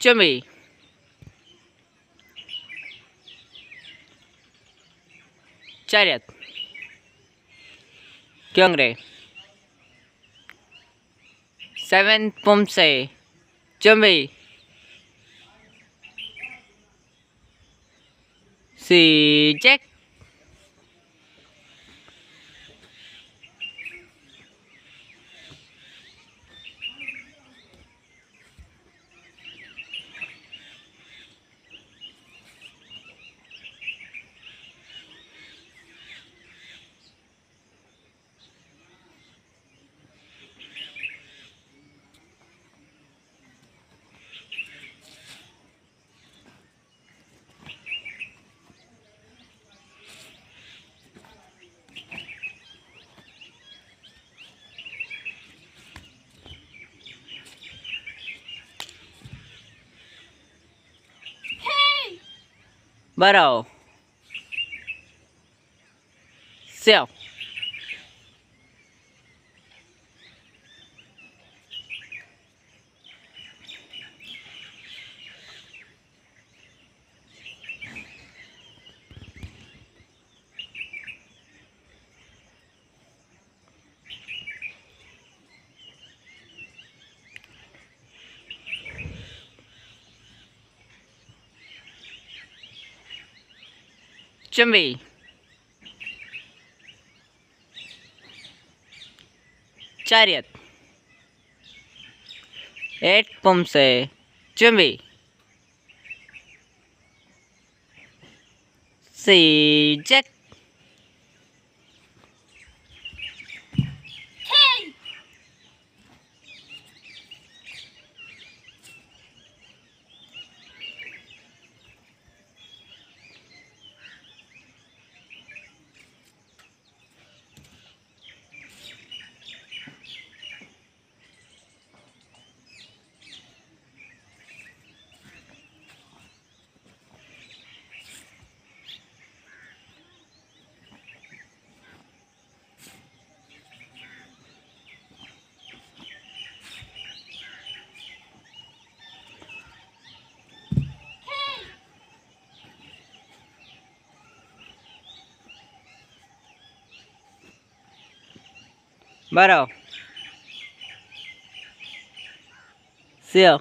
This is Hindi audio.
chuẩn chariot. क्यों सेवन पंप से चुंबी सी check Barão. Céu. Bị chariot eight pump से chuẩn सी जेट Bora, ó. Seu.